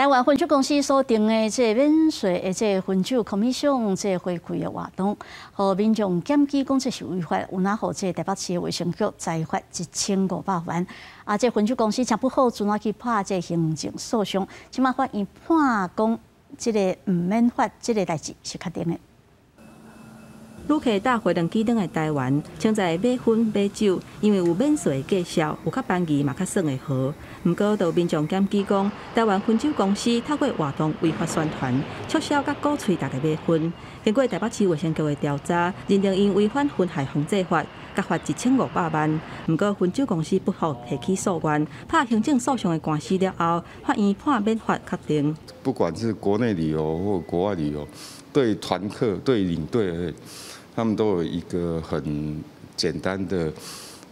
台湾分酒公司所定的这免税的这分酒可米上这回馈的活动，和民众检举讲这是违法，有哪好这台北市的卫生局再罚一千五百万。啊，这分酒公司才不好，怎啊去拍这行政诉讼？即马法院判讲，这个唔免罚，这个代志是确定的。旅客搭回两机登来台湾，请在买烟买酒，因为有免税介绍，有较便宜嘛较算会好。毋过，有民众检举讲，台湾烟酒公司透过活动违法宣传，促销甲鼓吹大家买烟。经过台北市卫生局的调查，认定因违反烟害防治法，甲罚一千五百万。毋过，烟酒公司不服提起诉愿，拍行政诉讼的官司了后，法院判免罚确定。不管是国内旅游或国外旅游，对团客、对领队。他们都有一个很简单的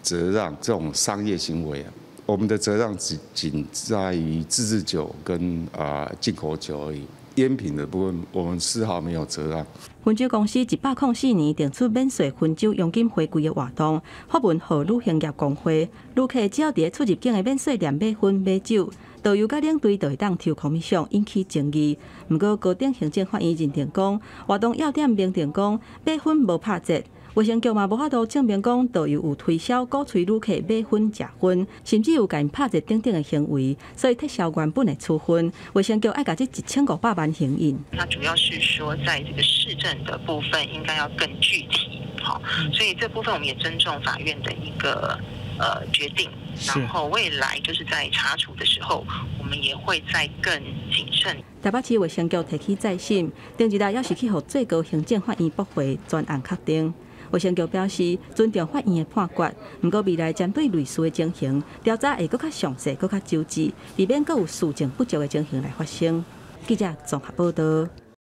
折让，这种商业行为啊，我们的折让只仅在于自制酒跟啊进口酒而已，烟品的部分我们丝毫没有责让。分酒公司一百零四年定出免税分酒佣金回归的活动，发文和旅行业工会，旅客只要伫出入境的免税店买烟买酒。导游甲领队就会当抽空上引起争议。不过高等行政法院认定讲，活动要点明定讲买烟无拍折，卫生局嘛无法度证明讲导游有推销鼓吹旅客买烟食烟，甚至有甲因拍者等等的行为，所以撤销原本的处分，卫生局爱甲这一千五百万行印。那主要是说，在这个市政的部分应该要更具体，好，所以这部分我们也尊重法院的一个。呃，决定，然后未来就是在查处的时候，我们也会再更谨慎。台北市卫生局提起再审，定一日要是去和最高行政法院驳回专案确定。卫生局表示尊重法院的判决，不过未来针对类似的情形，调查会更加详细、更加周至，避免阁有事情不足的情形来发生。记者综合报道。